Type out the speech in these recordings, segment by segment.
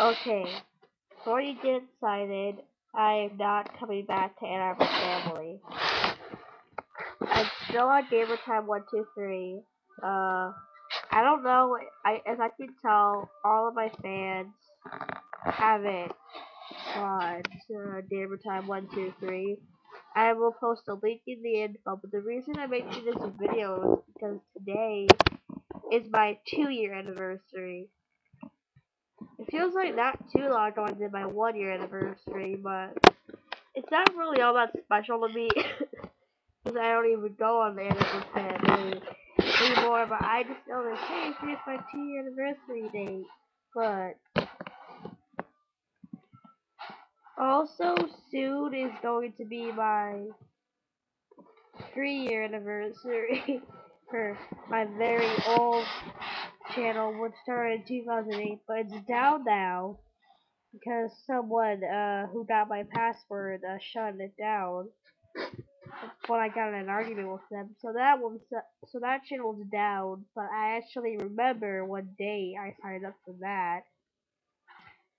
Okay, before you get excited, I am not coming back to Ann Arbor Family. I'm still on Gamer Time 123. Uh, I don't know, I, as I can tell, all of my fans haven't gone to Gamer Time 123. I will post a link in the info, but the reason I made this video is because today is my two year anniversary. It feels like not too long ago I did my one year anniversary, but it's not really all that special to me because I don't even go on the anniversary anymore. But I just know that hey, here's my two year anniversary date. But also soon is going to be my three year anniversary for my very old channel, which started in 2008, but it's down now because someone uh, who got my password uh, shut it down when I got in an argument with them. So that was so that channel's down, but I actually remember one day I signed up for that.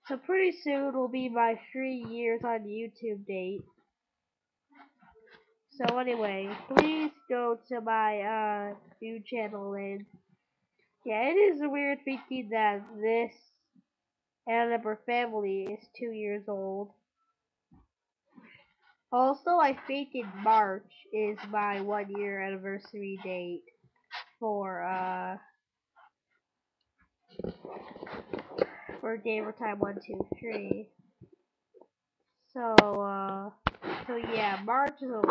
So pretty soon will be my three years on YouTube date. So anyway, please go to my uh, new channel and yeah, it is a weird thinking that this Ann Arbor family is two years old. Also, I think in March is my one year anniversary date for uh for Gamer Time one two three. So uh so yeah, March is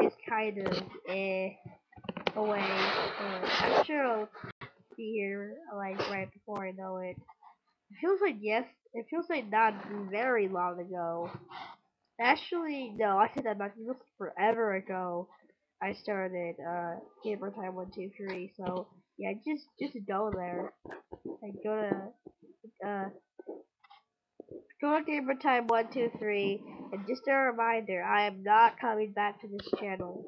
is kind of eh away. But I'm sure it'll be here like right before I know it. It feels like yes. It feels like not very long ago. Actually, no, I said that back. It was forever ago. I started uh Gamer Time one two three. So yeah, just just go there and go to uh go to Gamer Time one two three. And just a reminder, I am not coming back to this channel.